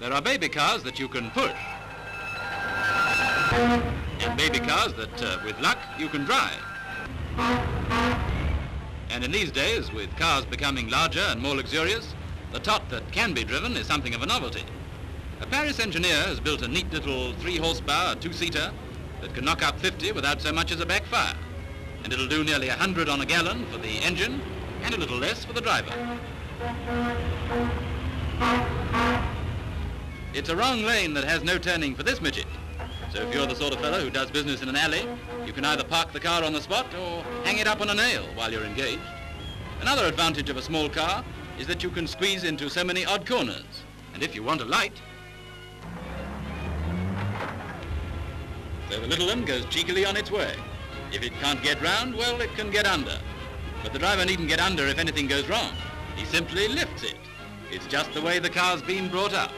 There are baby cars that you can push. And baby cars that, uh, with luck, you can drive. And in these days, with cars becoming larger and more luxurious, the tot that can be driven is something of a novelty. A Paris engineer has built a neat little three-horsepower, two-seater that can knock up 50 without so much as a backfire. And it'll do nearly 100 on a gallon for the engine and a little less for the driver. It's a wrong lane that has no turning for this midget. So if you're the sort of fellow who does business in an alley, you can either park the car on the spot or hang it up on a nail while you're engaged. Another advantage of a small car is that you can squeeze into so many odd corners. And if you want a light, so the little one goes cheekily on its way. If it can't get round, well, it can get under. But the driver needn't get under if anything goes wrong. He simply lifts it. It's just the way the car's been brought up.